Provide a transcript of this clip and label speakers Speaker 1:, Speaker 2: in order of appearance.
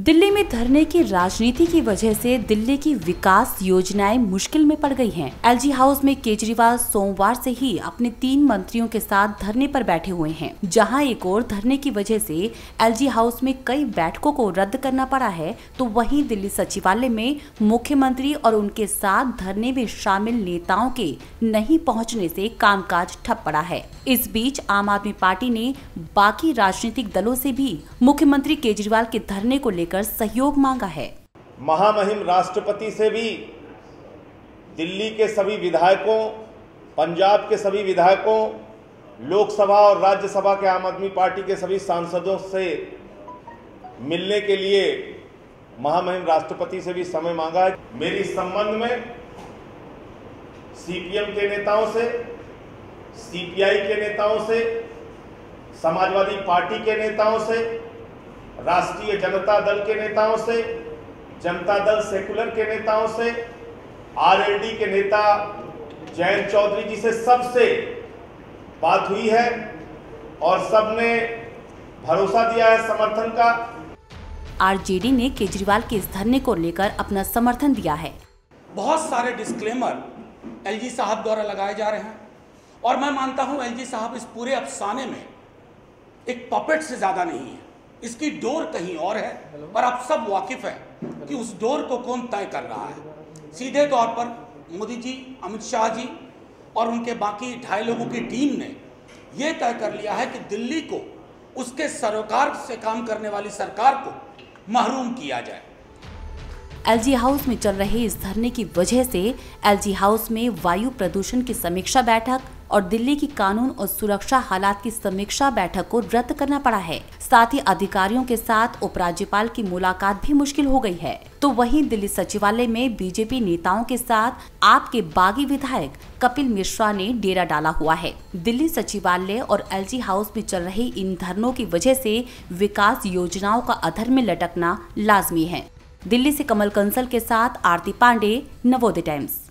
Speaker 1: दिल्ली में धरने की राजनीति की वजह से दिल्ली की विकास योजनाएँ मुश्किल में पड़ गई हैं। एलजी हाउस में केजरीवाल सोमवार से ही अपने तीन मंत्रियों के साथ धरने पर बैठे हुए हैं जहाँ एक और धरने की वजह से एलजी हाउस में कई बैठकों को रद्द करना पड़ा है तो वहीं दिल्ली सचिवालय में मुख्यमंत्री और उनके साथ धरने में शामिल नेताओं के नहीं पहुँचने से कामकाज ठप पड़ा है इस बीच आम आदमी पार्टी ने बाकी राजनीतिक दलों से भी मुख्यमंत्री केजरीवाल के धरने को लेकर सहयोग मांगा है।
Speaker 2: महामहिम राष्ट्रपति से भी दिल्ली के सभी विधायकों, पंजाब के सभी विधायकों, लोकसभा और राज्यसभा के आम आदमी पार्टी के सभी सांसदों से मिलने के लिए महामहिम राष्ट्रपति से भी समय मांगा है। मेरी संबंध में सीपीएम के नेताओं से सीपीआई के नेताओं से, समाजवादी पार्टी के नेताओं से राष्ट्रीय जनता दल के नेताओं से जनता दल सेकुलर के नेताओं से आरएलडी के नेता जयंत चौधरी जी से सबसे बात हुई है और सबने भरोसा दिया है समर्थन का।
Speaker 1: आरजेडी ने केजरीवाल के इस धरने को लेकर अपना समर्थन दिया है।
Speaker 3: बहुत सारे डिस्क्लेमर एलजी साहब द्वारा लगाए जा रहे हैं और मैं मानता हूँ एलजी साहब इस पूरे अफसाने में एक पपेट से ज़्यादा नहीं है। इसकी डोर कहीं और है पर आप सब वाकिफ हैं कि उस डोर को कौन तय कर रहा है। सीधे तौर पर मोदी जी अमित शाह जी और उनके बाकी ढाई लोगों की टीम ने यह तय कर लिया है कि दिल्ली को उसके सरोकार से काम करने वाली सरकार को महरूम किया जाए।
Speaker 1: एलजी हाउस में चल रहे इस धरने की वजह से एलजी हाउस में वायु प्रदूषण की समीक्षा बैठक और दिल्ली की कानून और सुरक्षा हालात की समीक्षा बैठक को रद्द करना पड़ा है। साथ ही अधिकारियों के साथ उपराज्यपाल की मुलाकात भी मुश्किल हो गई है। तो वहीं दिल्ली सचिवालय में बीजेपी नेताओं के साथ आपके बागी विधायक कपिल मिश्रा ने डेरा डाला हुआ है। दिल्ली सचिवालय और एलजी हाउस में चल रहे इन धरनों की वजह से विकास योजनाओं का अधर में लटकना लाजमी है। दिल्ली से कमल कंसल के साथ आरती पांडे, नवोदय टाइम्स।